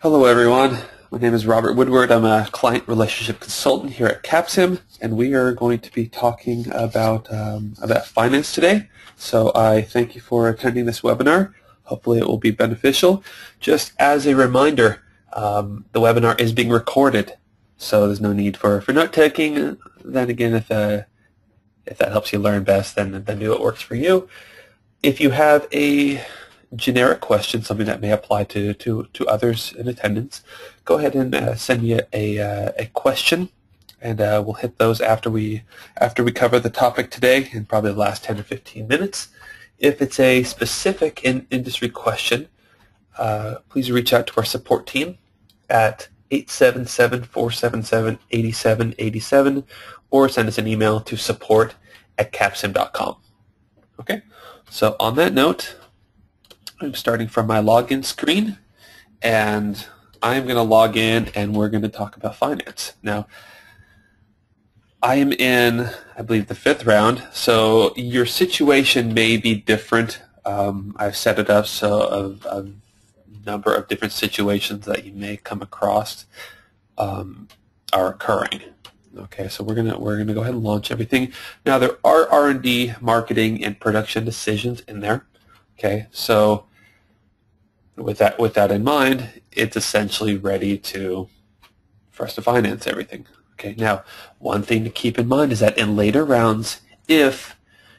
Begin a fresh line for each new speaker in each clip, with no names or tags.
Hello everyone, my name is Robert Woodward. I'm a client relationship consultant here at Capsim and we are going to be talking about, um, about finance today. So I thank you for attending this webinar. Hopefully it will be beneficial. Just as a reminder, um, the webinar is being recorded so there's no need for, for note taking. Then again, if, uh, if that helps you learn best, then, then do what works for you. If you have a generic question, something that may apply to, to, to others in attendance, go ahead and uh, send me a, a, uh, a question and uh, we'll hit those after we after we cover the topic today in probably the last 10 or 15 minutes. If it's a specific in industry question, uh, please reach out to our support team at 877-477-8787 or send us an email to support at capsim.com. Okay, so on that note, I'm starting from my login screen and I'm going to log in and we're going to talk about finance. Now, I am in, I believe, the fifth round, so your situation may be different. Um, I've set it up so a, a, number of different situations that you may come across um, are occurring. Okay, so we're gonna we're gonna go ahead and launch everything. Now there are R and D, marketing, and production decisions in there. Okay, so with that with that in mind, it's essentially ready to for us to finance everything. Okay. Now, one thing to keep in mind is that in later rounds, if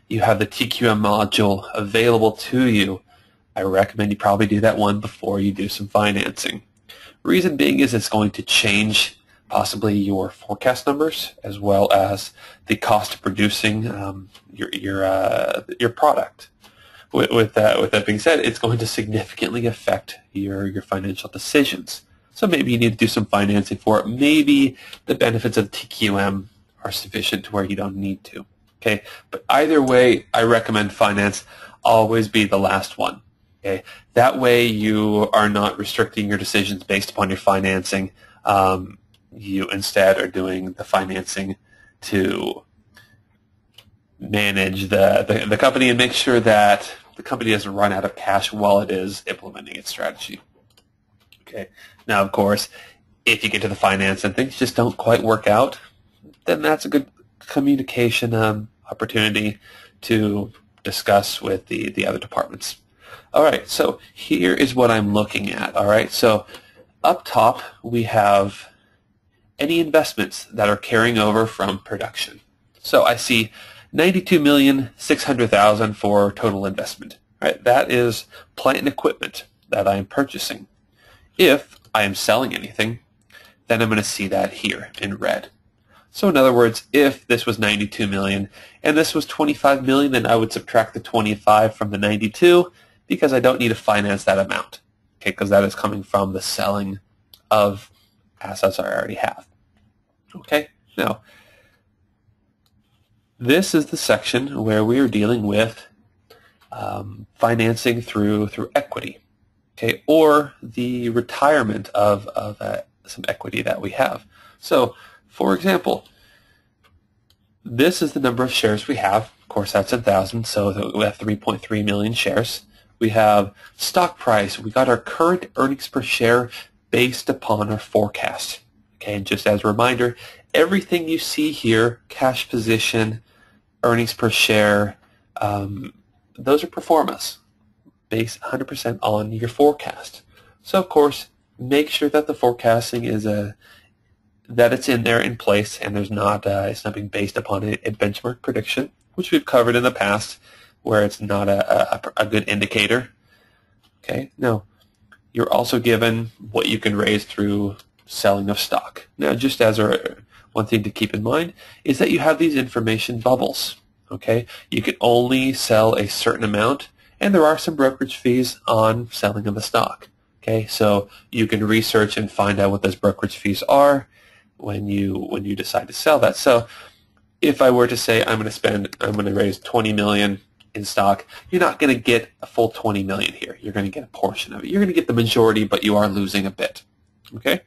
you have the TQM module available to you, I recommend you probably do that one before you do some financing. Reason being is it's going to change possibly your forecast numbers as well as the cost of producing um, your your uh, your product with, with that with that being said, it's going to significantly affect your your financial decisions. So maybe you need to do some financing for it. Maybe the benefits of TQM are sufficient to where you don't need to. Okay, but either way, I recommend finance always be the last one. Okay, that way you are not restricting your decisions based upon your financing. Um, you instead are doing the financing to manage the, the, the company and make sure that the company doesn't run out of cash while it is implementing its strategy. Okay. Now, of course, if you get to the finance and things just don't quite work out, then that's a good communication um, opportunity to discuss with the, the other departments. All right, so here is what I'm looking at. All right, so up top we have any investments that are carrying over from production. So I see 92,600,000 for total investment. Right? That is plant and equipment that I am purchasing. If I am selling anything, then I'm going to see that here in red. So in other words, if this was 92 million and this was 25 million, then I would subtract the 25 from the 92 because I don't need to finance that amount. Okay, because that is coming from the selling of assets I already have. Okay, now this is the section where we are dealing with um, financing through through equity, okay, or the retirement of, of uh, some equity that we have. So, for example, this is the number of shares we have. Of course, that's a thousand, so we have 3.3 million shares. We have stock price. We got our current earnings per share based upon our forecast. Okay, and just as a reminder, everything you see here, cash position, earnings per share, um, those are performance based 100% on your forecast. So of course, make sure that the forecasting is a that it's in there in place and there's not uh, it's not being based upon a, a, benchmark prediction, which we've covered in the past, where it's not a, a, a good indicator. Okay, now you're also given what you can raise through selling of stock. Now, just as a one thing to keep in mind is that you have these information bubbles. Okay, you can only sell a certain amount, and there are some brokerage fees on selling of the stock. Okay, so you can research and find out what those brokerage fees are when you when you decide to sell that. So, if I were to say I'm going to spend, I'm going to raise 20 million in stock, you're not going to get a full 20 million here. You're going to get a portion of it. You're going to get the majority, but you are losing a bit. Okay.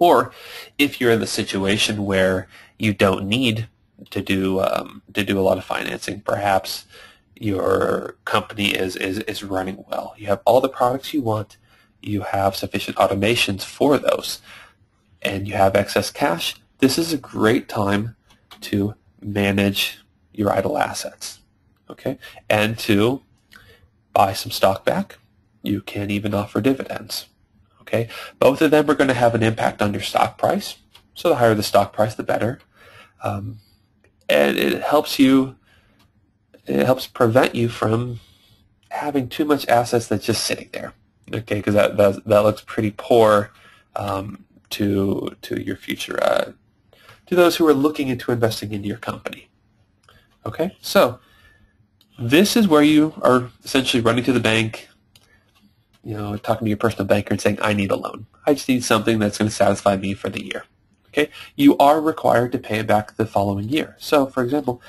Or if you're in the situation where you don't need to do um, to do a lot of financing, perhaps your company is, is, is running well. You have all the products you want. you have sufficient automations for those, and you have excess cash, this is a great time to manage your idle assets, okay? And to buy some stock back. You can even offer dividends, okay? Both of them are going to have an impact on your stock price. So the higher the stock price, the better. Um, and it helps you, it helps prevent you from having too much assets that's just sitting there, okay? Because that, that, that looks pretty poor um, to, to your future uh, to those who are looking into investing into your company. Okay, so this is where you are essentially running to the bank, you know, talking to your personal banker and saying, I need a loan. I just need something that's going to satisfy me for the year. Okay, you are required to pay it back the following year. So, for example,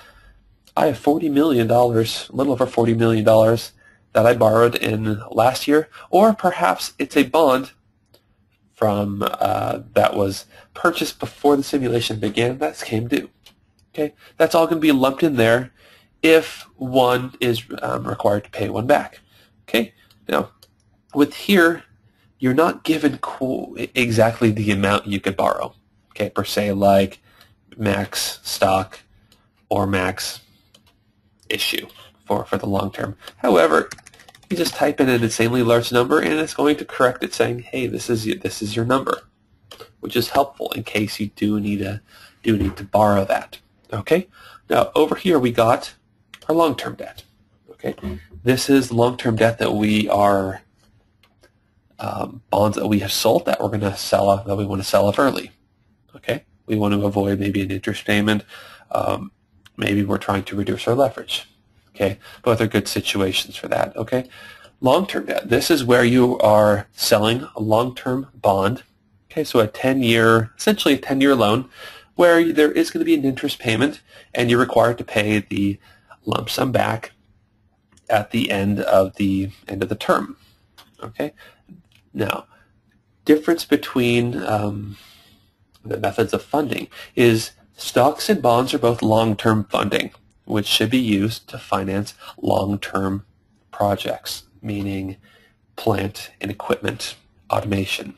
I have $40 million, a little over $40 million that I borrowed in last year, or perhaps it's a bond from uh, that was purchased before the simulation began, that came due. Okay, that's all going to be lumped in there if one is um, required to pay one back. Okay, now with here, you're not given exactly the amount you could borrow. Okay, per se, like max stock or max issue for, for the long term. However, you just type in an insanely large number and it's going to correct it saying, hey, this is this is your number, which is helpful in case you do need to do need to borrow that. Okay. Now over here we got our long-term debt. Okay. Mm-hmm. This is long-term debt that we are um, bonds that we have sold that we're going to sell off that we want to sell off early. Okay. We want to avoid maybe an interest payment. Um, maybe we're trying to reduce our leverage. Okay, both are good situations for that. Okay, long-term debt. This is where you are selling a long-term bond. Okay, so a 10-year, essentially a 10-year loan, where there is going to be an interest payment, and you're required to pay the lump sum back at the end of the end of the term. Okay, now difference between um, the methods of funding is stocks and bonds are both long-term funding which should be used to finance long-term projects, meaning plant and equipment automation.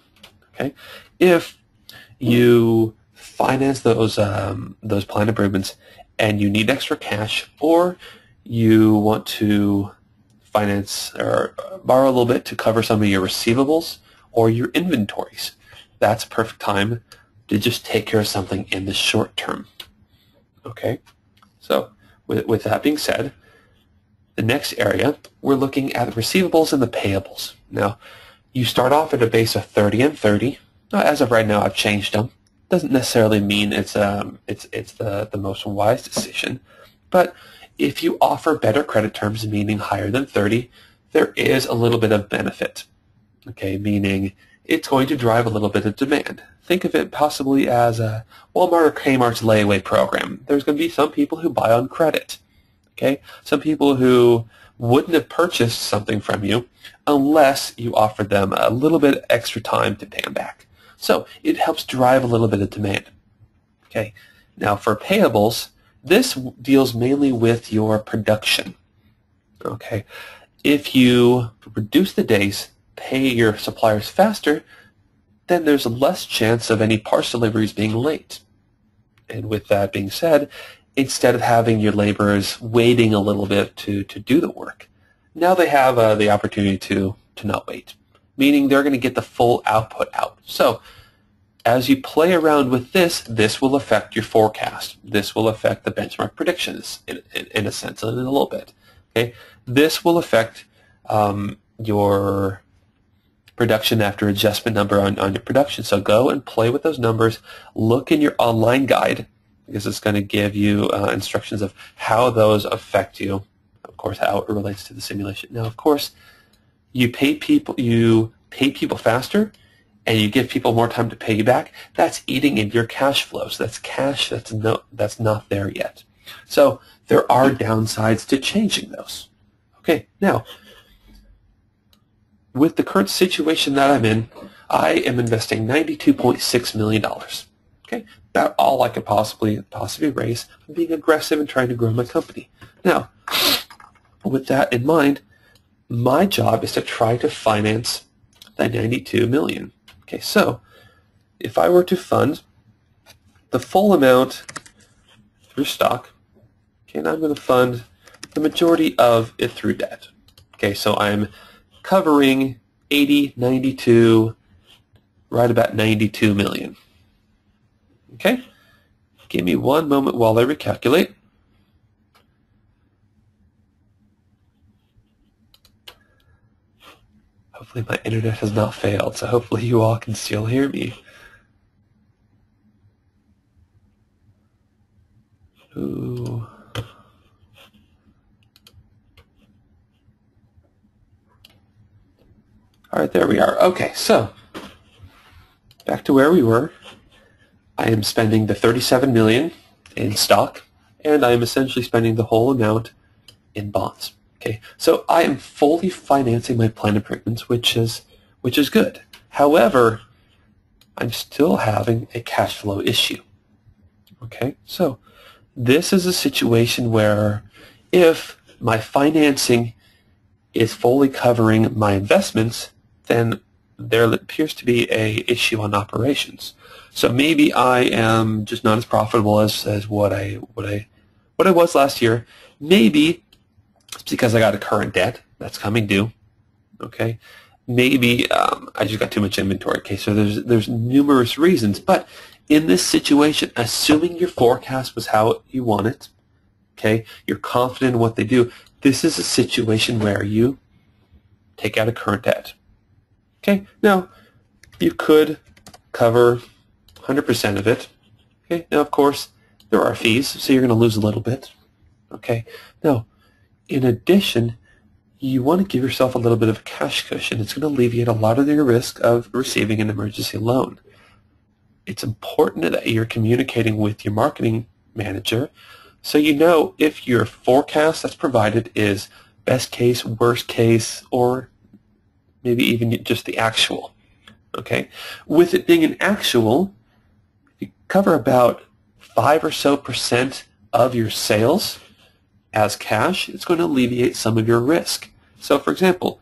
Okay, if you finance those um, those plant improvements and you need extra cash, or you want to finance or borrow a little bit to cover some of your receivables or your inventories, that's a perfect time to just take care of something in the short term. Okay, so with, with that being said, the next area, we're looking at the receivables and the payables. Now, you start off at a base of 30 and 30. Now, as of right now, I've changed them. Doesn't necessarily mean it's um it's it's the the most wise decision, but if you offer better credit terms, meaning higher than 30, there is a little bit of benefit. Okay, meaning it's going to drive a little bit of demand. Think of it possibly as a Walmart or Kmart's layaway program. There's going to be some people who buy on credit. Okay, some people who wouldn't have purchased something from you unless you offered them a little bit extra time to pay them back. So it helps drive a little bit of demand. Okay, now for payables, this deals mainly with your production. Okay, if you reduce the days pay your suppliers faster, then there's less chance of any parts deliveries being late. And with that being said, instead of having your laborers waiting a little bit to, to do the work, now they have uh, the opportunity to, to not wait, meaning they're going to get the full output out. So as you play around with this, this will affect your forecast. This will affect the benchmark predictions in, in, in a sense, in a little bit. Okay, This will affect um, your production after adjustment number on, on your production. So go and play with those numbers. Look in your online guide because it's going to give you uh, instructions of how those affect you. Of course, how it relates to the simulation. Now, of course, you pay people you pay people faster and you give people more time to pay you back. That's eating into your cash flows. That's cash that's no that's not there yet. So there are downsides to changing those. Okay, now with the current situation that I'm in, I am investing $92.6 million. Okay, about all I could possibly possibly raise. I'm being aggressive and trying to grow my company. Now, with that in mind, my job is to try to finance than 92 million. Okay, so if I were to fund the full amount through stock, okay, and I'm going to fund the majority of it through debt. Okay, so I'm covering 80, 92, right about 92 million. Okay, give me one moment while I recalculate. Hopefully my internet has not failed, so hopefully you all can still hear me. Ooh. All right, there we are. Okay, so back to where we were. I am spending the 37 million in stock, and I am essentially spending the whole amount in bonds. Okay, so I am fully financing my planned improvements, which is which is good. However, I'm still having a cash flow issue. Okay, so this is a situation where if my financing is fully covering my investments, then there appears to be a issue on operations. So maybe I am just not as profitable as, as what I what I what I was last year. Maybe it's because I got a current debt that's coming due. Okay, maybe um, I just got too much inventory. Okay, so there's there's numerous reasons, but in this situation, assuming your forecast was how you want it, okay, you're confident in what they do. This is a situation where you take out a current debt. Okay, now you could cover 100% of it. Okay, now of course there are fees, so you're going to lose a little bit. Okay, now in addition, you want to give yourself a little bit of a cash cushion. It's going to alleviate a lot of your risk of receiving an emergency loan. It's important that you're communicating with your marketing manager so you know if your forecast that's provided is best case, worst case, or maybe even just the actual. Okay, with it being an actual, you cover about five or so percent of your sales as cash, it's going to alleviate some of your risk. So, for example,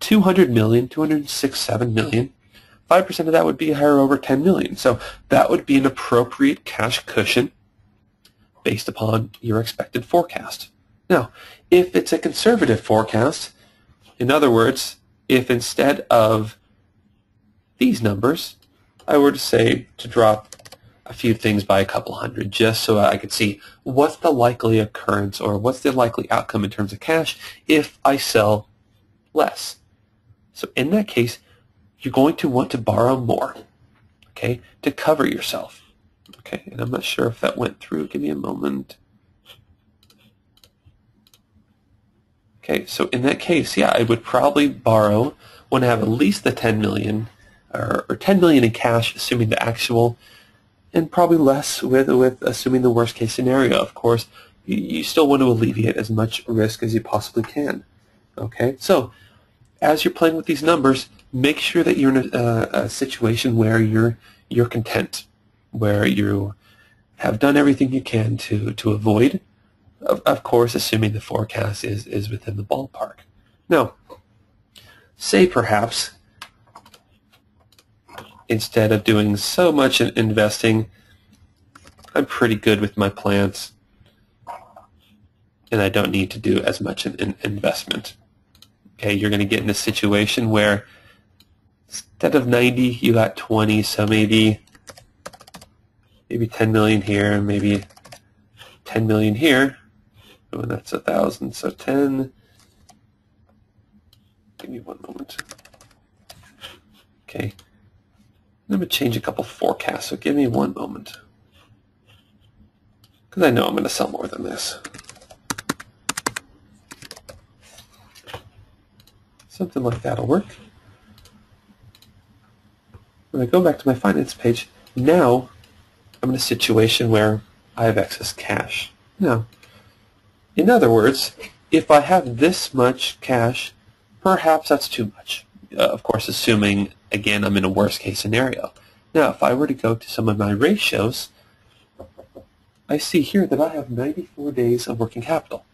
200 million, 206, million, 5% of that would be higher over 10 million. So that would be an appropriate cash cushion based upon your expected forecast. Now, if it's a conservative forecast, in other words, if instead of these numbers, I were to say to drop a few things by a couple hundred just so I could see what's the likely occurrence or what's the likely outcome in terms of cash if I sell less. So in that case, you're going to want to borrow more, okay, to cover yourself. Okay, and I'm not sure if that went through. Give me a moment. Okay, so in that case, yeah, I would probably borrow want to have at least the 10 million or, or 10 million in cash, assuming the actual, and probably less with with assuming the worst case scenario. Of course, you, you still want to alleviate as much risk as you possibly can. Okay, so as you're playing with these numbers, make sure that you're in a, a situation where you're you're content, where you have done everything you can to to avoid of, of course, assuming the forecast is, is within the ballpark. Now, say perhaps instead of doing so much in investing, I'm pretty good with my plants and I don't need to do as much in, in investment. Okay, you're going to get in a situation where instead of 90, you got 20, so maybe maybe 10 million here, maybe 10 million here. Oh, and that's a thousand, so 10. Give me one moment. Okay. I'm going to change a couple forecasts, so give me one moment. Because I know I'm going to sell more than this. Something like that will work. When I go back to my finance page, now I'm in a situation where I have excess cash. Now, in other words, if I have this much cash, perhaps that's too much. Uh, of course, assuming, again, I'm in a worst case scenario. Now, if I were to go to some of my ratios, I see here that I have 94 days of working capital.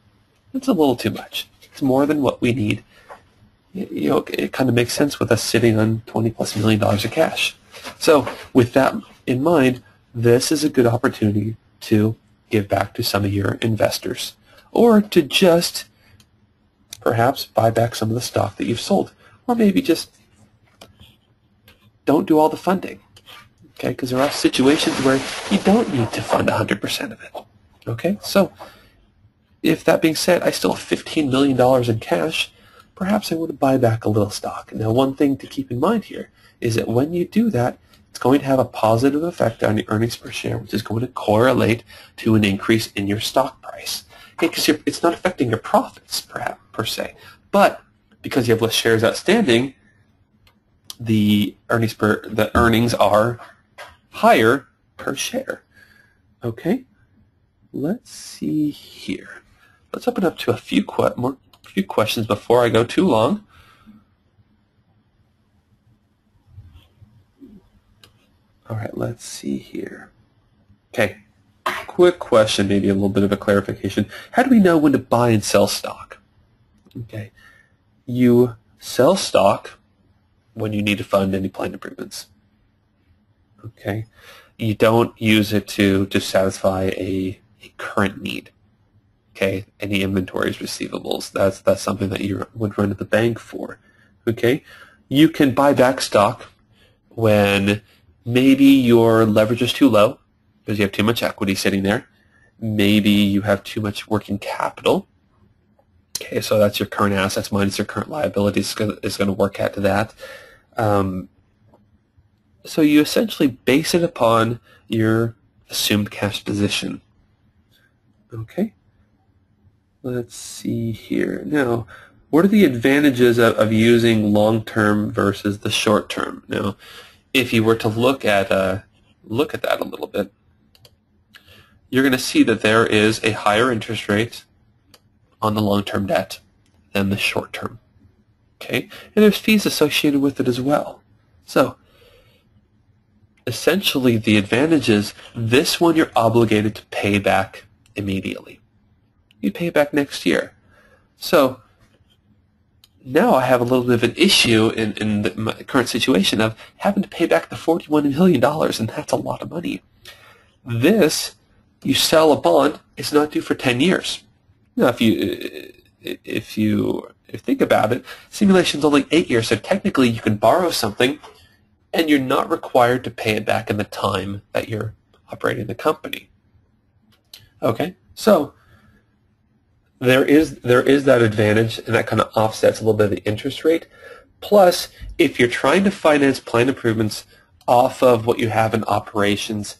That's a little too much. It's more than what we need you know, it kind of makes sense with us sitting on 20 plus million dollars of cash. So with that in mind, this is a good opportunity to give back to some of your investors or to just perhaps buy back some of the stock that you've sold or maybe just don't do all the funding. Okay, because there are situations where you don't need to fund 100% of it. Okay, so if that being said, I still have $15 million in cash, perhaps I want to buy back a little stock. Now, one thing to keep in mind here is that when you do that, it's going to have a positive effect on your earnings per share, which is going to correlate to an increase in your stock price. Because okay, it's not affecting your profits, perhaps, per se. But because you have less shares outstanding, the earnings per the earnings are higher per share. Okay, let's see here. Let's open up to a few more few questions before I go too long. All right, let's see here. Okay, quick question, maybe a little bit of a clarification. How do we know when to buy and sell stock? Okay, you sell stock when you need to fund any plant improvements. Okay, you don't use it to to satisfy a, a current need. Okay, any inventories, receivables. That's that's something that you would run to the bank for. Okay, you can buy back stock when maybe your leverage is too low because you have too much equity sitting there. Maybe you have too much working capital. Okay, so that's your current assets minus your current liabilities is going to work out to that. Um, so you essentially base it upon your assumed cash position. Okay. Let's see here. Now, what are the advantages of, of using long-term versus the short-term? Now, if you were to look at uh, look at that a little bit, you're going to see that there is a higher interest rate on the long-term debt than the short-term. Okay, and there's fees associated with it as well. So essentially the advantage is this one you're obligated to pay back immediately. You pay back next year. So now I have a little bit of an issue in, in the, my current situation of having to pay back the $41 million, and that's a lot of money. This, you sell a bond, it's not due for 10 years. Now, if you if you if you think about it, simulation's only eight years, so technically you can borrow something and you're not required to pay it back in the time that you're operating the company. Okay, so there is there is that advantage and that kind of offsets a little bit of the interest rate. Plus, if you're trying to finance plant improvements off of what you have in operations,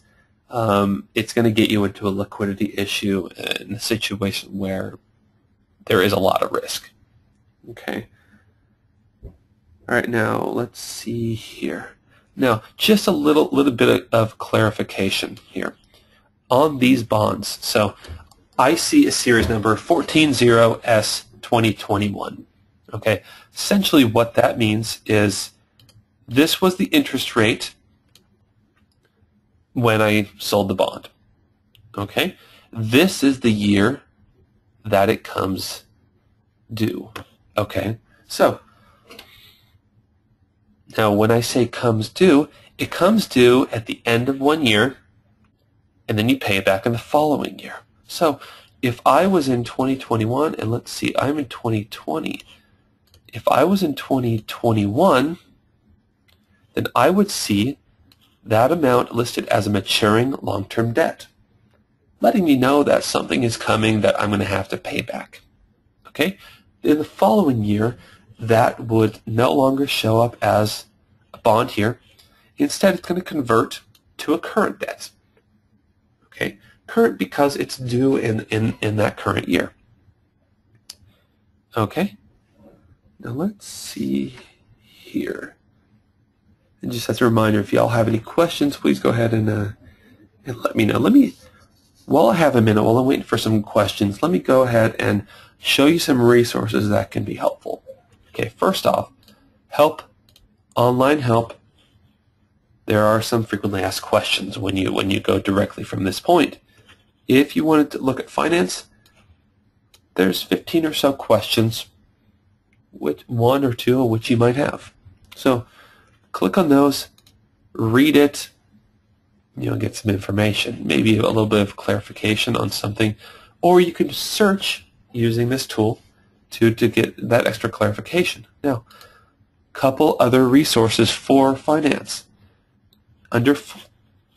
um, it's going to get you into a liquidity issue in a situation where there is a lot of risk. Okay. All right, now let's see here. Now, just a little little bit of, clarification here on these bonds. So, I see a series number 140S2021. Okay, essentially what that means is this was the interest rate when I sold the bond. Okay, this is the year that it comes due. Okay, so now when I say comes due, it comes due at the end of one year, and then you pay it back in the following year. So if I was in 2021, and let's see, I'm in 2020. If I was in 2021, then I would see that amount listed as a maturing long-term debt letting me know that something is coming that I'm going to have to pay back. Okay? In the following year, that would no longer show up as a bond here. Instead, it's going to convert to a current debt. Okay? Current because it's due in, in, in that current year. Okay? Now let's see here. And just as a reminder, if y'all have any questions, please go ahead and, uh, and let me know. Let me while I have a minute, while I'm waiting for some questions, let me go ahead and show you some resources that can be helpful. Okay, first off, help, online help. There are some frequently asked questions when you when you go directly from this point. If you wanted to look at finance, there's 15 or so questions which one or two of which you might have. So click on those, read it, you'll get some information, maybe a little bit of clarification on something, or you can search using this tool to, to get that extra clarification. Now, couple other resources for finance. Under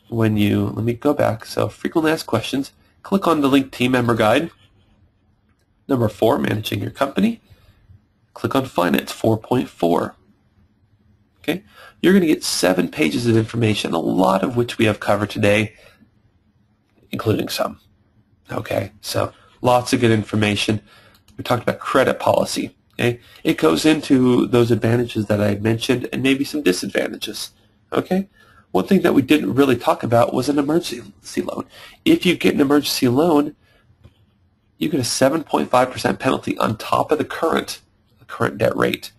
when you, let me go back, so frequently asked questions, click on the link team member guide. Number four, managing your company. Click on finance 4.4. Okay, you're going to get seven pages of information, a lot of which we have covered today, including some. Okay, so lots of good information. We talked about credit policy. Okay, it goes into those advantages that I mentioned and maybe some disadvantages. Okay, one thing that we didn't really talk about was an emergency loan. If you get an emergency loan, you get a 7.5% penalty on top of the current, the current debt rate.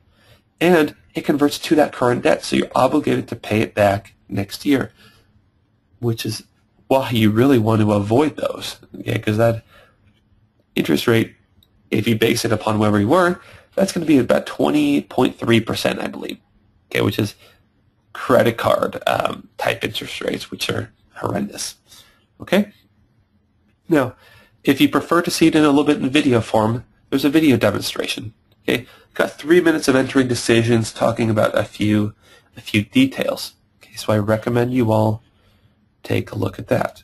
And it converts to that current debt, so you're obligated to pay it back next year, which is why you really want to avoid those, okay? Because that interest rate, if you base it upon where we were, that's going to be about 20.3%, I believe, okay, which is credit card um, type interest rates, which are horrendous, okay? Now, if you prefer to see it in a little bit in video form, there's a video demonstration, okay? Got three minutes of entering decisions, talking about a few, a few details, okay? So I recommend you all take a look at that.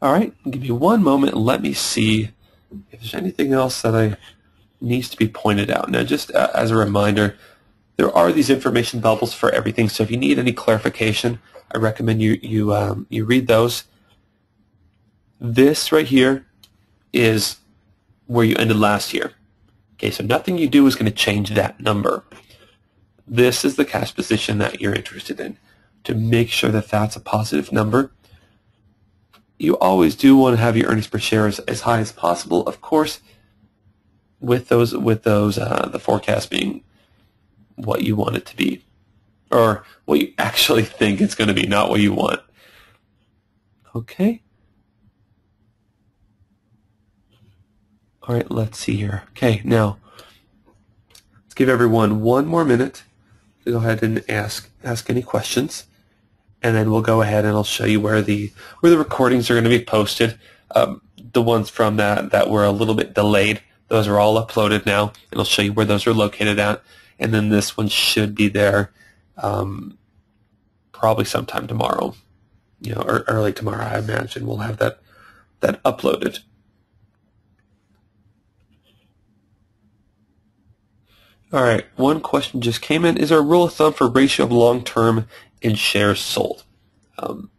All right, give me one moment let me see if there's anything else that I needs to be pointed out. Now, just uh, as a reminder, there are these information bubbles for everything. So if you need any clarification, I recommend you you um, you read those. This right here is where you ended last year. Okay, so nothing you do is going to change that number. This is the cash position that you're interested in. To make sure that that's a positive number, you always do want to have your earnings per share as, as high as possible. Of course, with those with those uh, the forecast being what you want it to be, or what you actually think it's going to be, not what you want. Okay. All right, let's see here. Okay, now let's give everyone one more minute to go ahead and ask ask any questions, and then we'll go ahead and I'll show you where the where the recordings are going to be posted. Um, the ones from that that were a little bit delayed those are all uploaded now. It'll show you where those are located at. And then this one should be there um, probably sometime tomorrow. You know, or early tomorrow, I imagine we'll have that that uploaded. All right, one question just came in. Is a rule of thumb for ratio of long-term in shares sold? Um,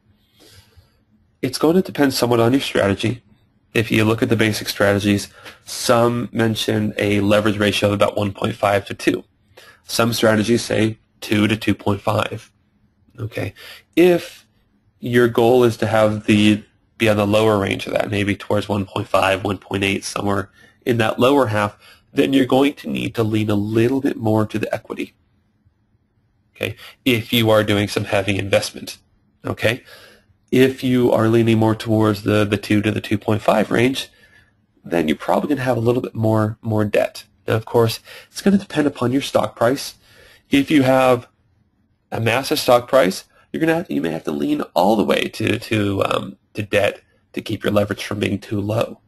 it's going to depend somewhat on your strategy if you look at the basic strategies, some mention a leverage ratio of about 1.5 to 2. Some strategies say 2 to 2.5. Okay. If your goal is to have the be on the lower range of that, maybe towards 1.5, 1.8, somewhere in that lower half, then you're going to need to lean a little bit more to the equity. Okay, if you are doing some heavy investment. Okay, if you are leaning more towards the, the 2 to the 2.5 range, then you're probably going to have a little bit more, more debt. Now, of course, it's going to depend upon your stock price. If you have a massive stock price, you're going to have, you may have to lean all the way to, to, um, to debt to keep your leverage from being too low.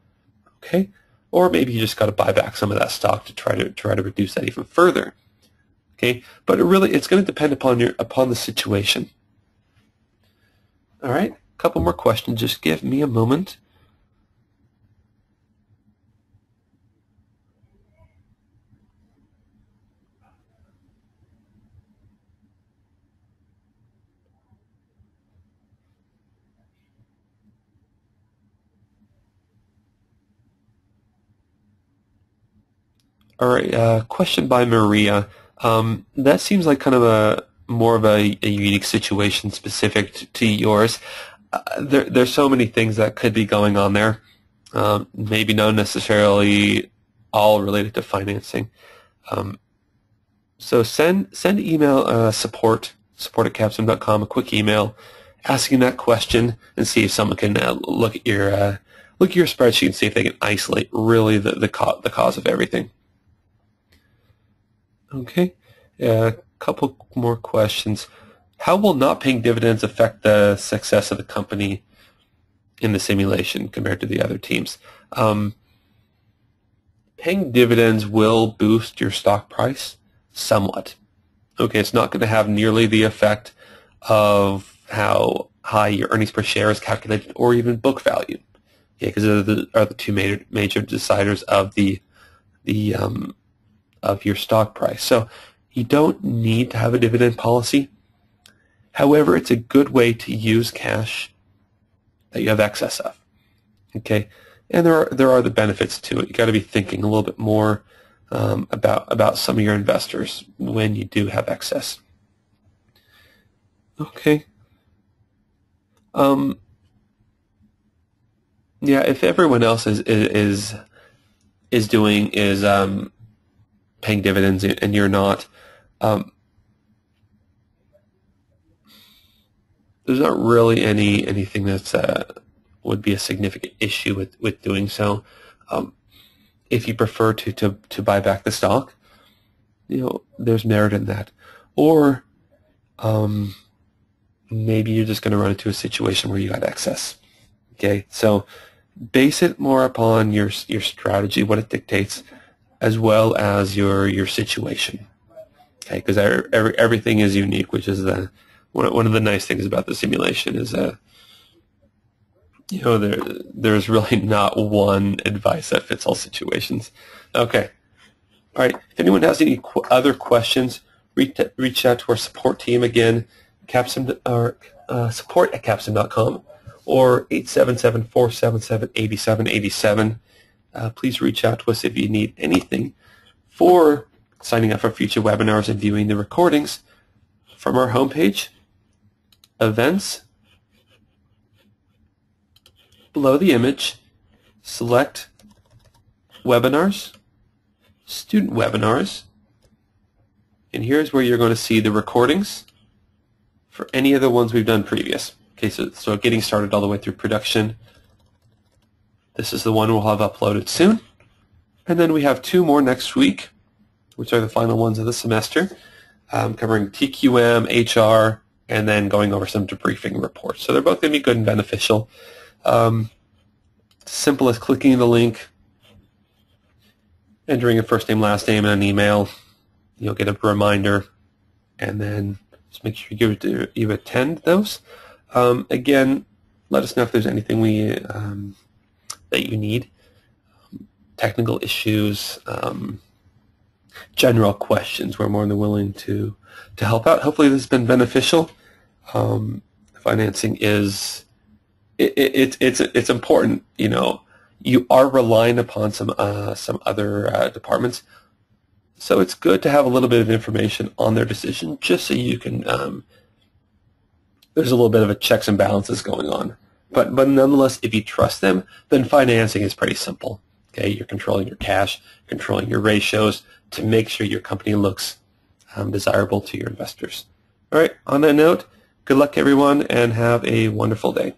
Okay? Or maybe you just got to buy back some of that stock to try to try to reduce that even further. Okay? But it really it's going to depend upon your upon the situation. All right, a couple more questions. Just give me a moment. All right, uh, question by Maria. Um, that seems like kind of a more of a, a unique situation specific to, to yours. Uh, there, there's so many things that could be going on there. Um, maybe not necessarily all related to financing. Um, so send send email uh, support support at capsim.com a quick email asking that question and see if someone can uh, look at your uh, look at your spreadsheet and see if they can isolate really the the, co- the cause of everything. Okay, a couple more questions. How will not paying dividends affect the success of the company in the simulation compared to the other teams? Um, paying dividends will boost your stock price somewhat. Okay, it's not going to have nearly the effect of how high your earnings per share is calculated or even book value. Okay, because those are the, are the two major, major deciders of the the um, of your stock price. So you don't need to have a dividend policy. However, it's a good way to use cash that you have excess of. Okay, and there are there are the benefits to it. You got to be thinking a little bit more um, about about some of your investors when you do have excess. Okay. Um. Yeah, if everyone else is is is doing is um, paying dividends and you're not, um, there's not really any anything that's uh, would be a significant issue with, with doing so. Um, if you prefer to, to, to buy back the stock, you know, there's merit in that. Or um, maybe you're just going to run into a situation where you got excess. Okay, so base it more upon your your strategy, what it dictates, as well as your your situation. Okay, because every, everything is unique, which is the one one of the nice things about the simulation is that you know there there's really not one advice that fits all situations. Okay, all right. If anyone has any qu other questions, reach reach out to our support team again, capsim or uh, support at capsim.com or 877-477-8787. Uh, please reach out to us if you need anything for signing up for future webinars and viewing the recordings from our homepage, events, below the image, select webinars, student webinars, and here's where you're going to see the recordings for any of the ones we've done previous. Okay, so, so getting started all the way through production. This is the one we'll have uploaded soon. And then we have two more next week, which are the final ones of the semester, um, covering TQM, HR, and then going over some debriefing reports. So they're both going to be good and beneficial. Um, simple as clicking the link, entering a first name, last name, and an email. You'll get a reminder, and then just make sure you, you attend those. Um, again, let us know if there's anything we um, that you need. Technical issues, um, general questions. We're more than willing to to help out. Hopefully, this has been beneficial. Um, financing is it, it, it's it's important. You know, you are relying upon some uh, some other uh, departments, so it's good to have a little bit of information on their decision, just so you can um, there's a little bit of a checks and balances going on. But, but nonetheless, if you trust them, then financing is pretty simple. Okay, you're controlling your cash, controlling your ratios to make sure your company looks um, desirable to your investors. All right, on that note, good luck everyone and have a wonderful day.